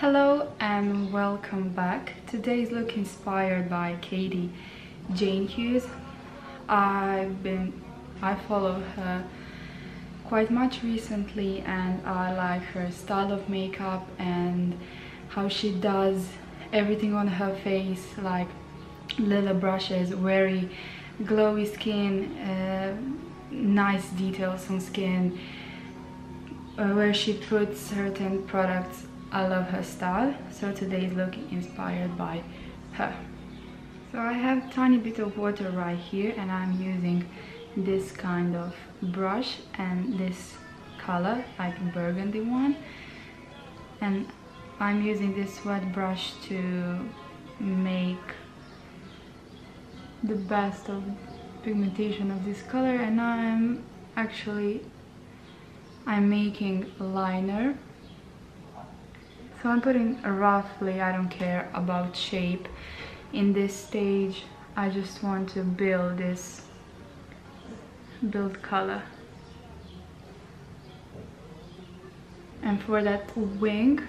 Hello and welcome back. Today's look inspired by Katie Jane Hughes. I've been I follow her quite much recently and I like her style of makeup and how she does everything on her face like little brushes, very glowy skin, uh, nice details on skin, uh, where she puts certain products. I love her style, so today's look inspired by her. So I have tiny bit of water right here and I'm using this kind of brush and this color, like burgundy one. And I'm using this wet brush to make the best of pigmentation of this color and I'm actually I'm making liner so I'm putting roughly I don't care about shape in this stage I just want to build this build color. And for that wing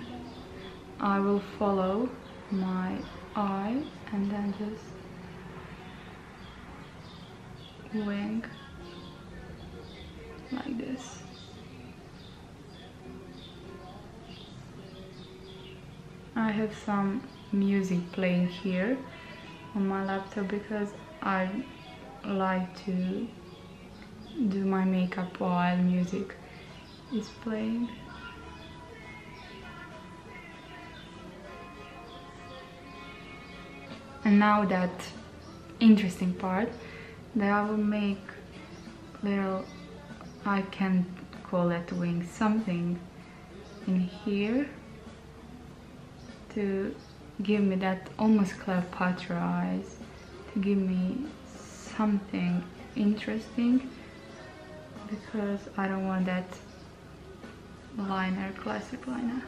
I will follow my eye and then just wing like this I have some music playing here on my laptop because I like to do my makeup while music is playing. And now that interesting part that I will make little I can call it wing something in here to give me that almost Cleopatra eyes to give me something interesting because I don't want that liner, classic liner.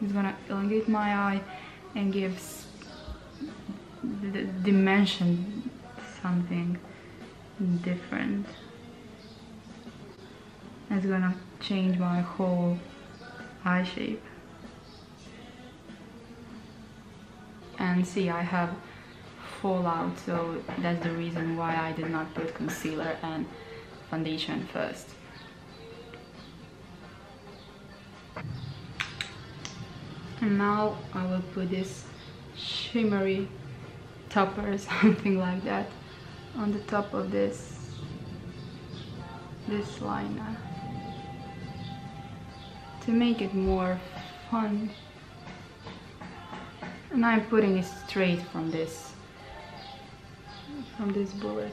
It's gonna elongate my eye and give the dimension something different. It's gonna change my whole eye shape. And see, I have fallout, so that's the reason why I did not put concealer and foundation first. And now I will put this shimmery topper something like that on the top of this this liner to make it more fun. And I'm putting it straight from this from this bullet.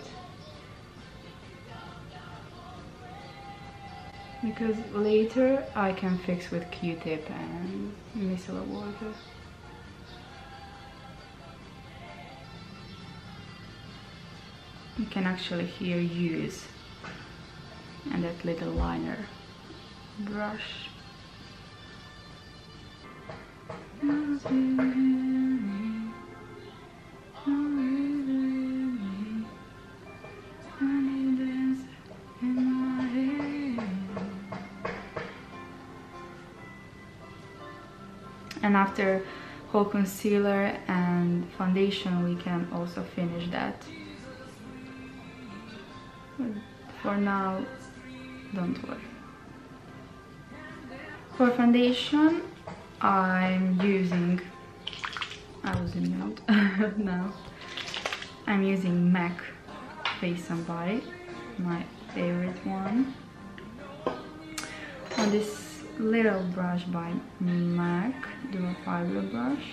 Because later I can fix with q-tip and micellar water. You can actually hear use and that little liner brush and after whole concealer and foundation we can also finish that. For now don't worry. For foundation I'm using I was in out now. I'm using MAC Face and Body my favorite one. On this little brush by MAC dual fiber brush.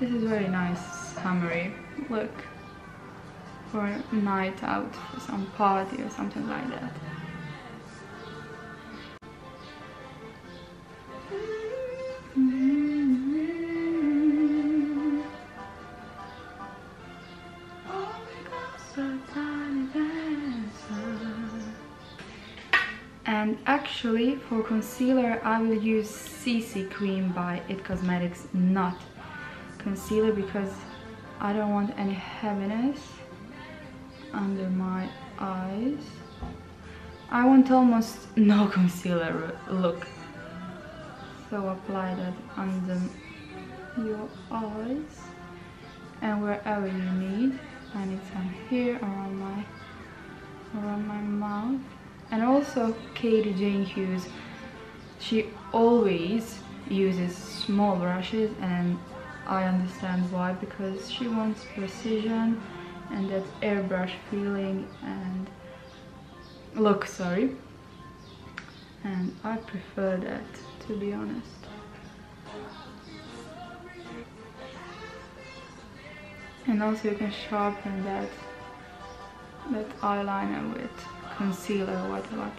This is very nice summery look for a night out for some party or something like that. Actually for concealer I will use CC Cream by IT Cosmetics, not concealer because I don't want any heaviness under my eyes I want almost no concealer look. So apply that under your eyes and wherever you need. I need some here around my around my mouth. And also Katie Jane Hughes, she always uses small brushes and I understand why because she wants precision and that airbrush feeling and look sorry. And I prefer that to be honest. And also you can sharpen that that eyeliner with concealer or whatever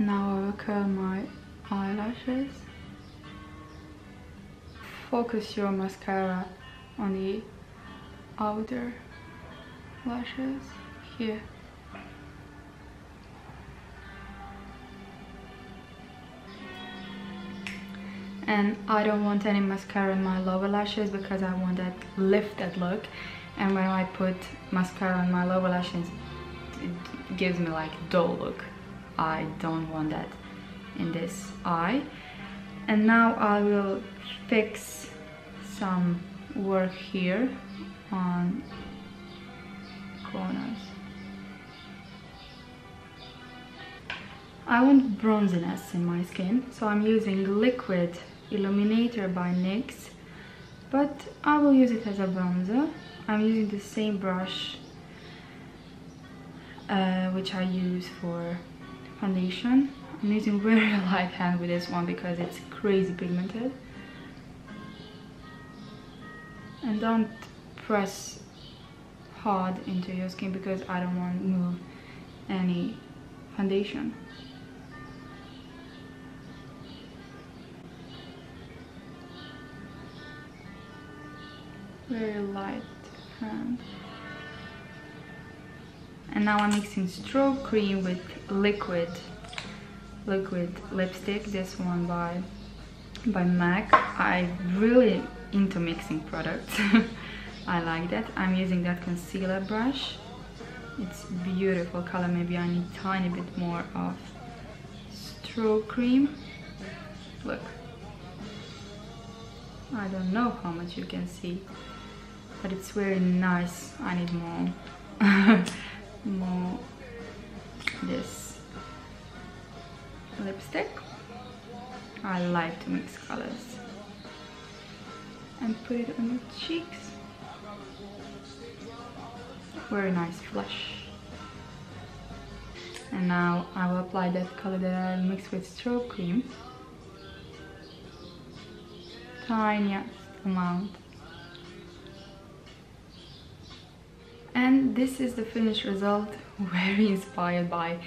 Now I will curl my eyelashes. Focus your mascara on the outer lashes here. And I don't want any mascara in my lower lashes because I want that lifted look. And when I put mascara on my lower lashes, it gives me like dull look. I don't want that in this eye. And now I will fix some work here on corners. I want bronziness in my skin, so I'm using Liquid Illuminator by NYX, but I will use it as a bronzer. I'm using the same brush uh, which I use for foundation. I'm using very light hand with this one because it's crazy pigmented. And don't press hard into your skin because I don't want to move any foundation. Very light hand and now I'm mixing strobe cream with liquid liquid lipstick. This one by by MAC. I really into mixing products. I like that. I'm using that concealer brush. It's beautiful color. Maybe I need tiny bit more of strobe cream. Look. I don't know how much you can see but it's very nice. I need more. More. This. Lipstick. I like to mix colors. And put it on your cheeks. Very nice flush. And now I will apply that color that I mixed with strobe cream. Tiny amount this is the finished result. Very inspired by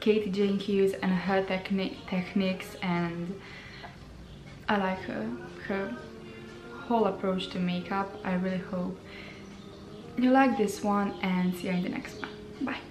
Katie Jane Hughes and her techni techniques. And I like her, her whole approach to makeup. I really hope you like this one and see you in the next one. Bye